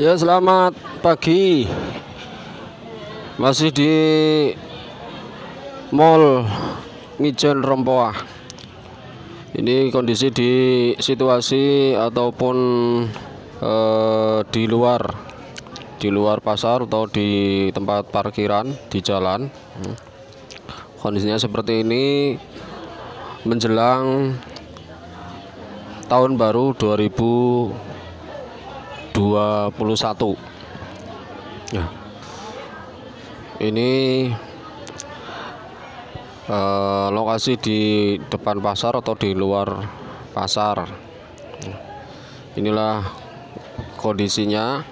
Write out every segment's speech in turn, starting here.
Ya selamat pagi Masih di Mall Mijen Rempoa Ini kondisi di situasi ataupun eh, di luar Di luar pasar atau di tempat parkiran di jalan. Kondisinya seperti ini Menjelang tahun baru 2021 ya. Ini eh, lokasi di depan pasar atau di luar pasar. Inilah kondisinya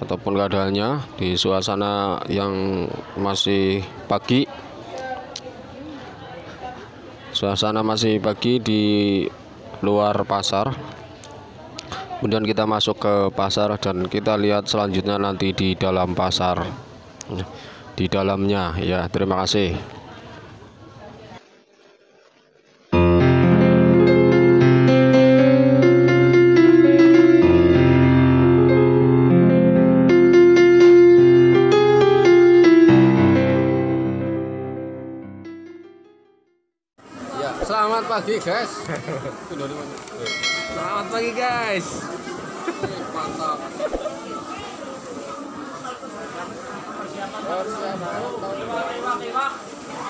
ataupun keadaannya di suasana yang masih pagi. Suasana masih pagi di luar pasar kemudian kita masuk ke pasar dan kita lihat selanjutnya nanti di dalam pasar di dalamnya. Ya terima kasih guys Selamat pagi guys. mantap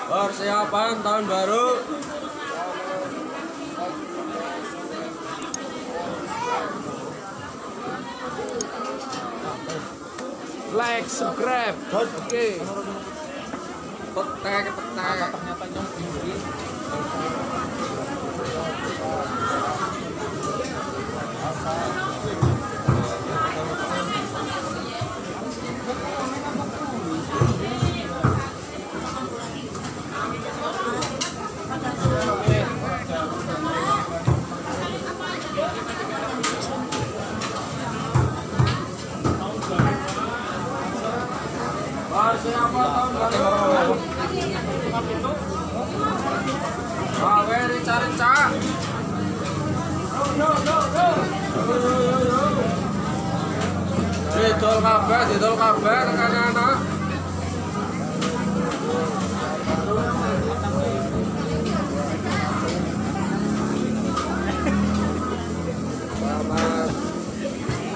persiapan tahun baru Like, subscribe. Oke. petek petek persiapan tahun baru Gawe Didol kabeh, didol kabeh anak-anak. Selamat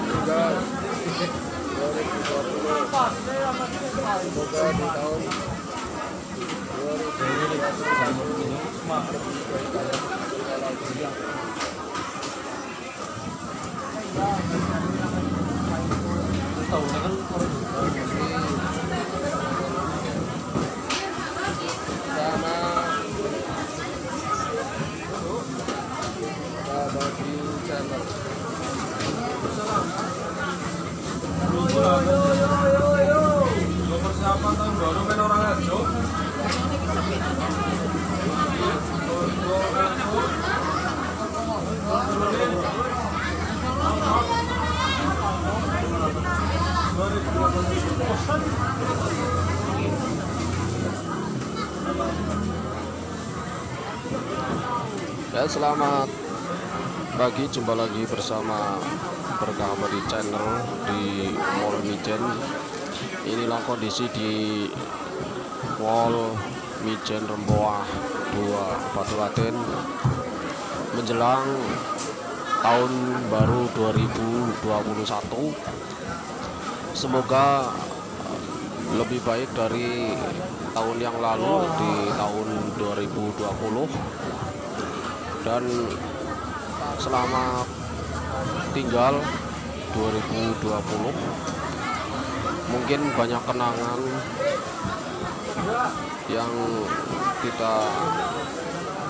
tinggal 2020. Semoga di tahun sama aja Ya selamat pagi jumpa lagi bersama Berkah di channel di Mall Mijen. Inilah kondisi di Mall Mijen Rempoa 2 Batu menjelang tahun baru 2021 semoga lebih baik dari tahun yang lalu di tahun 2020 dan selamat tinggal 2020 mungkin banyak kenangan yang kita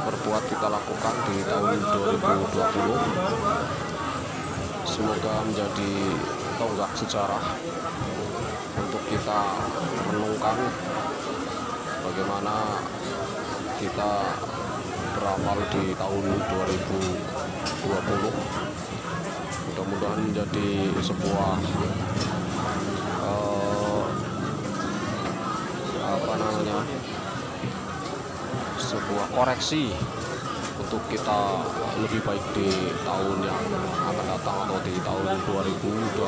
berbuat kita lakukan di tahun 2020 semoga menjadi tonggak sejarah untuk kita renungkan bagaimana kita beramal di tahun 2020 mudah-mudahan menjadi sebuah eh, apa namanya sebuah koreksi untuk kita lebih baik di tahun yang akan datang atau di tahun 2021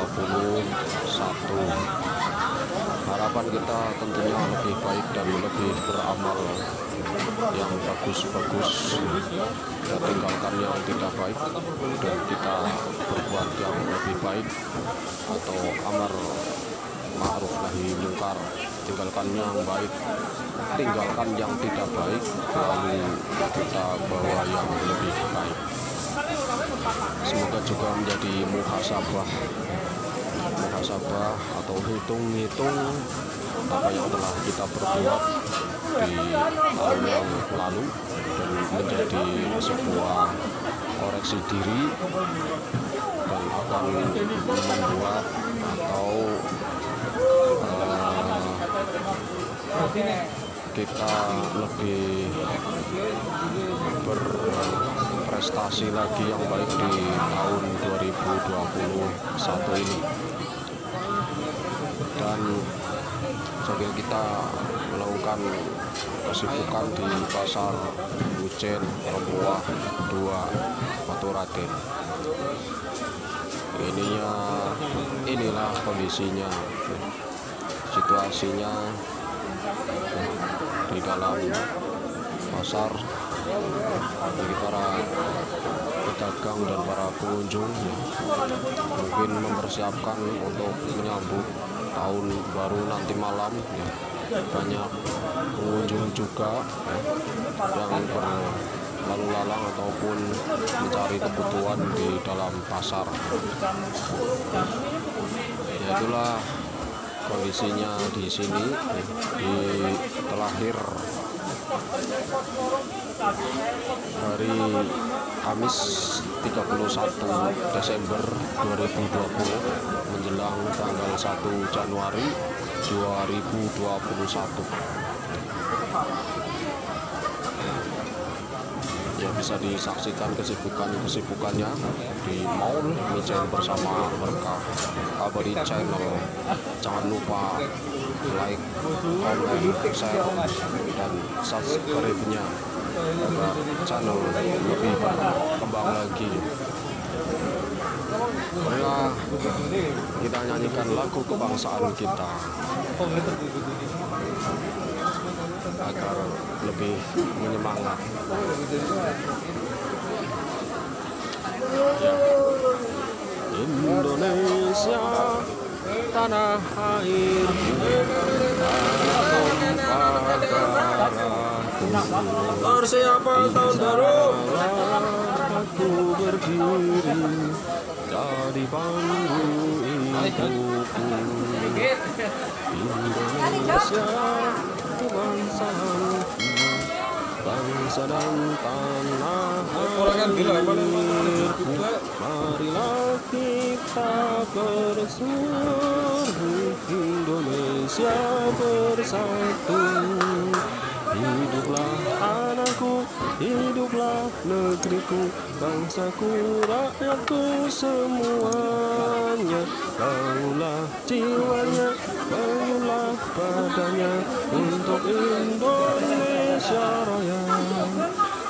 harapan kita tentunya lebih baik dan lebih beramal yang bagus-bagus. Kita tinggalkan yang tidak baik dan kita berbuat yang lebih baik atau amar ma'ruf nahi mungkar tinggalkan yang baik. Tinggalkan yang tidak baik lalu kita bawa yang lebih baik. Semoga juga menjadi muhasabah. Muhasabah atau hitung-hitung apa yang telah kita perbuat di tahun yang lalu dan menjadi sebuah koreksi diri dan akan membuat atau uh, kita lebih berprestasi lagi yang baik di tahun 2021 ini. Dan sambil kita melakukan kesibukan di pasar Ujen Rembuah 2 Batu Raden. Ininya inilah kondisinya situasinya di dalam pasar bagi para pedagang dan para pengunjung mungkin mempersiapkan untuk menyambut tahun baru nanti malam ya. Banyak pengunjung juga ya, yang berlalu lalang ataupun mencari kebutuhan di dalam pasar. Ya itulah kondisinya di sini di Telahir hari Kamis 31 Desember 2020 menjelang tanggal 1 Januari 2021 ya bisa disaksikan kesibukan-kesibukannya di mall Mijen bersama Berkah Abadi Channel? Jangan lupa like, comment, share dan subscribe-nya. Agar channel lebih berkembang lagi. Marilah kita nyanyikan lagu kebangsaan kita agar lebih menyemangat. Ya. Indonesia tanah air siapa tahun baru? Aku berdiri jadi panggung hidupku Indonesia bangsa dan tanah airku marilah kita bersatu Indonesia bersatu. Hiduplah anakku hiduplah negeriku bangsaku rakyatku semuanya. Bangunlah jiwanya bangunlah badannya untuk Indonesia Raya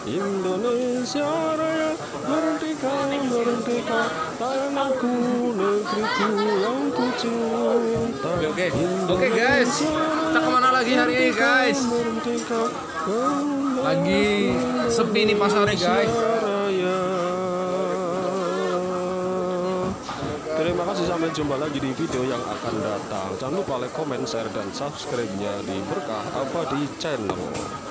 Indonesia Raya merdeka merdeka tanahku negeriku yang ku cinta Oke, oke. Guys. Kita ke mana lagi hari ini, guys? Lagi sepi nih pasarnya guys. Sampai jumpa lagi di video yang akan datang. Jangan lupa like, comment, share, dan subscribe-nya di Berkah Abadi Channel.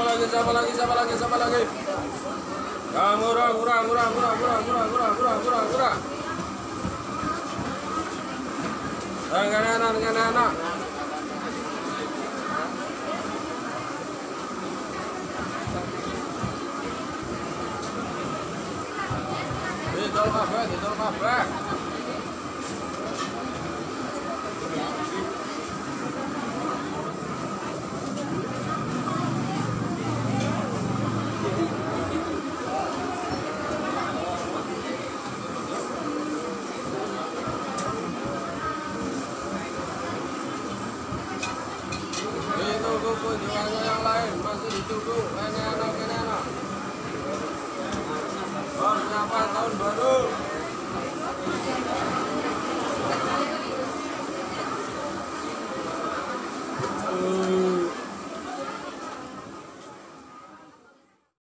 Lagi, siapa lagi, siapa lagi, siapa lagi? Ya murah, murah, murah, murah, murah, murah, murah, murah, murah, murah. Dengan enak, dengan enak. Didol kabeh, didol kabeh. maupun jiwanya yang lain masih dituduh enak-enak. Persiapan tahun baru.